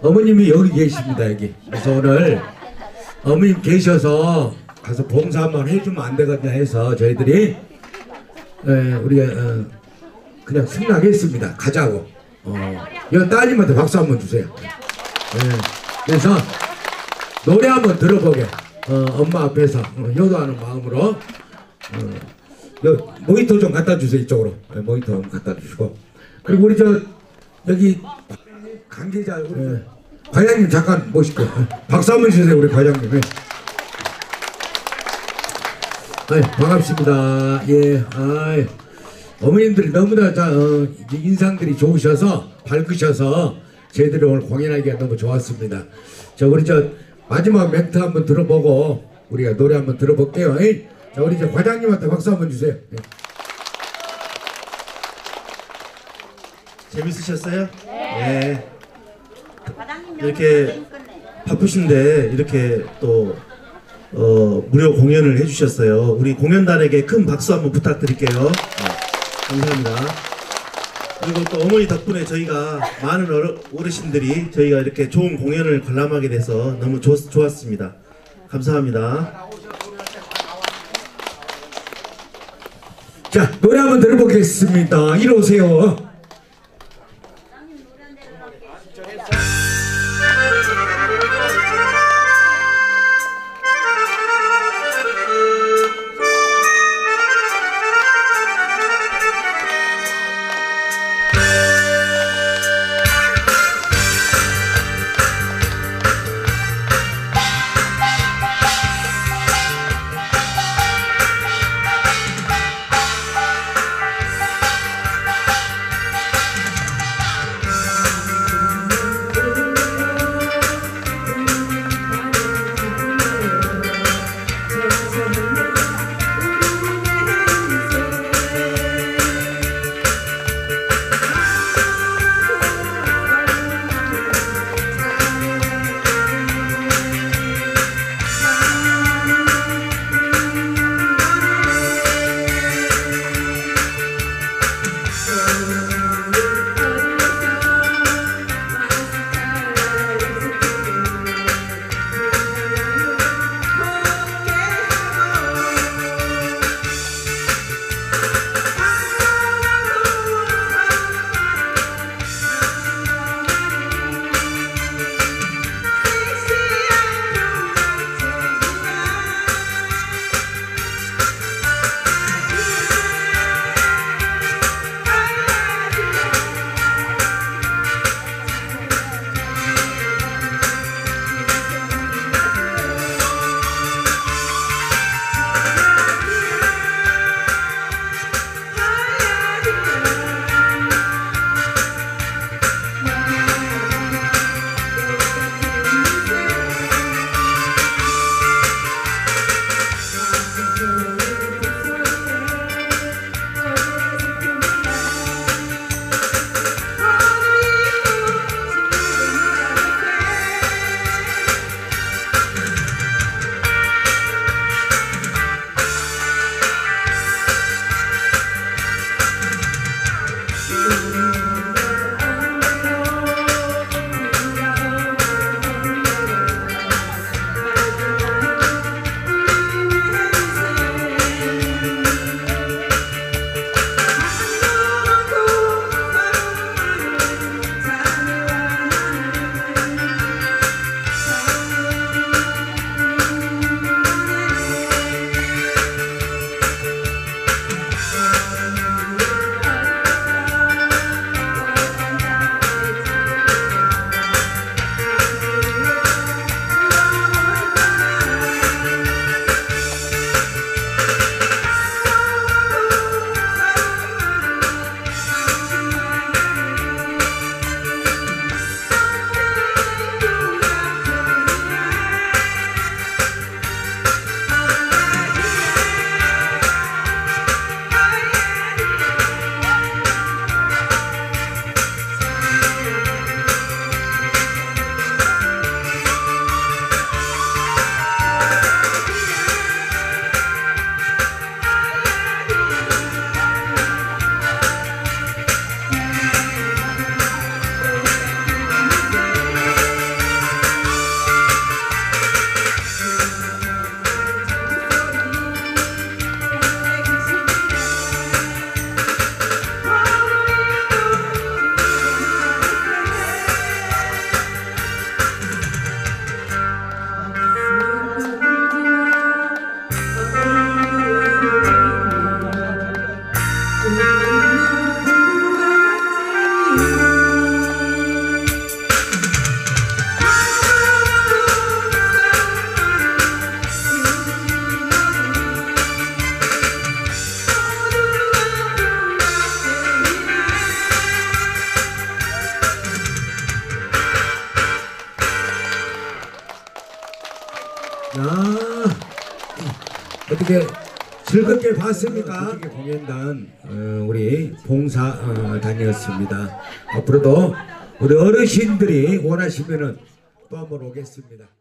어머님이 여기 계십니다 여기. 그래서 오늘 어머님 계셔서 가서 봉사 한번 해주면 안 되겠냐 해서 저희들이 에, 우리가 어, 그냥 승낙했습니다. 가자고. 어, 여 따님한테 박수 한번 주세요. 예, 그래서 노래 한번 들어보게. 어, 엄마 앞에서 어, 효도하는 마음으로 어, 여, 모니터 좀 갖다 주세요 이쪽으로. 예, 모니터 좀 갖다 주시고 그리고 우리 저 여기 관계자 우리 예, 과장님 잠깐 모실게요. 예, 박수 한번 주세요 우리 과장님. 예. 아이, 반갑습니다. 예, 아이, 어머님들이 너무나 자, 어, 이제 인상들이 좋으셔서 밝으셔서 저희들이 오늘 공연하기가 너무 좋았습니다. 자, 우리 저 마지막 멘트 한번 들어보고 우리가 노래 한번 들어볼게요. 에이? 자, 우리 저 과장님한테 박수 한번 주세요. 예. 재밌으셨어요? 네. 이렇게 바쁘신데 이렇게 또 어, 무료 공연을 해주셨어요. 우리 공연단에게 큰 박수 한번 부탁드릴게요. 네, 감사합니다. 그리고 또 어머니 덕분에 저희가 많은 어르, 어르신들이 저희가 이렇게 좋은 공연을 관람하게 돼서 너무 좋, 좋았습니다. 감사합니다. 자, 노래 한번 들어보겠습니다. 이리 오세요. 어떻게 즐겁게 봤습니까? 어떻게 공연단 어, 우리 봉사단이었습니다. 앞으로도 우리 어르신들이 원하시면은 또 한번 오겠습니다.